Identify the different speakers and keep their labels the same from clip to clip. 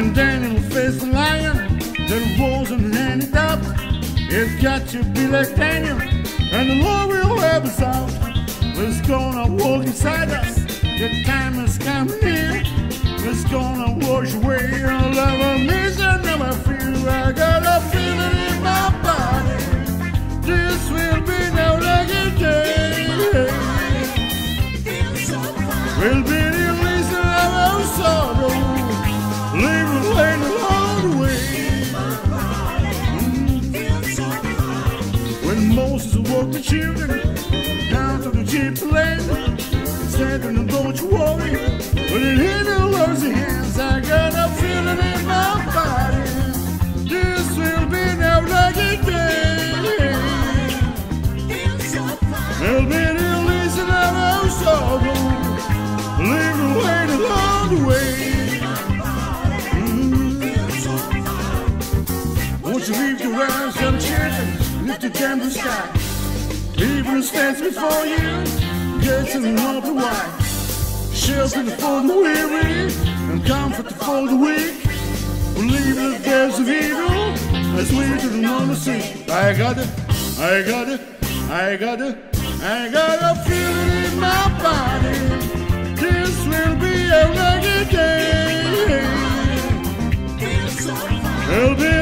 Speaker 1: When Daniel faced the lion, there wasn't any doubt. It's got to be like Daniel, and the Lord will help us out. It's gonna walk inside us. The time is coming near. It's gonna wash away all our misery. I feel I When Moses walked the children down to the cheap land, said to them, don't you worry. But it hit the Lord's hands, I got a feeling in my body. This will be no lucky day. There'll be the releasing of our. Leave the along the way. To the sky. Even stands before you, gets love the wide. Shelter for the weary, and comfort for the weak. Believe that there's of evil, as we do not the sea. I got it, I got it, I got it, I got a feeling in my body. This will be a lucky day. There'll be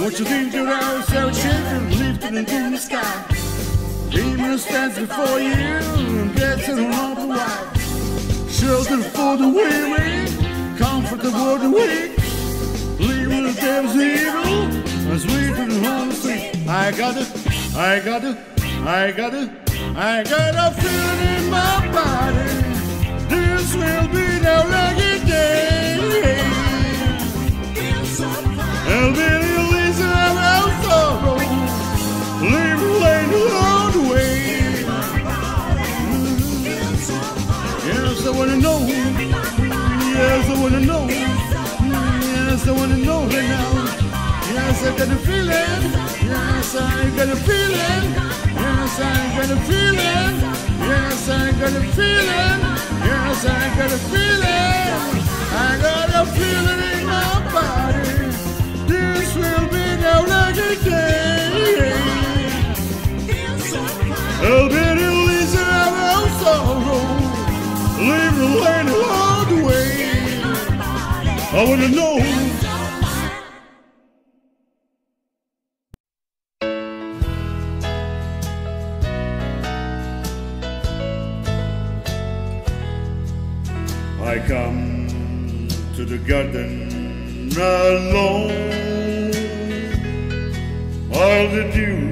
Speaker 1: Won't you leave your arms out, children, lifted into the sky? Demon stands before you and it on the wide. Shelter for the weary, comfort for the weak. Leaving the devil's evil, as we do the street. I got it, I got it, I got it, I got a feeling in my body. This will be the lucky know right now. Yes, I got a feeling. Yes, I got a feeling. Yes, I got a feeling. Yes, I got a feeling. Yes, I got a feeling. I got a feeling in my body. This will be no lucky day. I'll be the releasing of our sorrow. Leave the lane along the way. I wanna know. I come to the garden alone. All the dew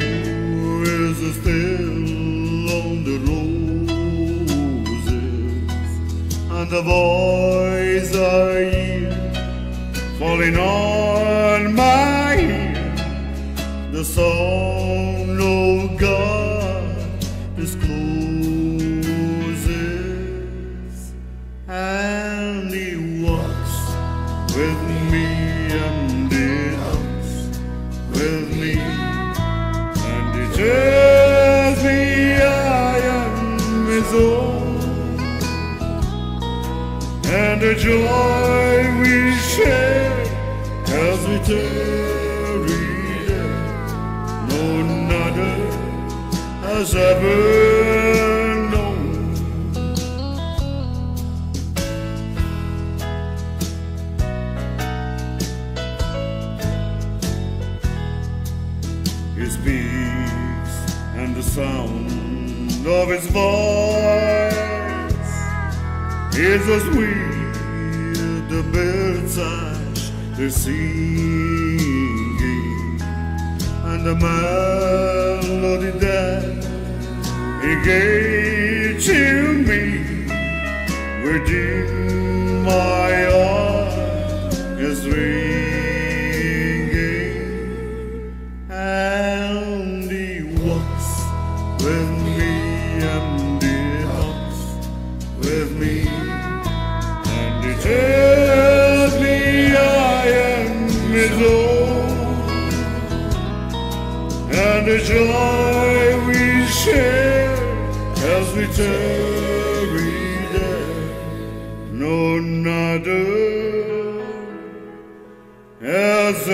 Speaker 1: is still on the roses And the voice I hear falling on my ear. The song of God tells me I am his own. And the joy we share as we tarry there. No another has ever sound of his voice. Is as sweet the birds their singing, and the melody that he gave to me within my his and the joy we share as we tarry there. No, not has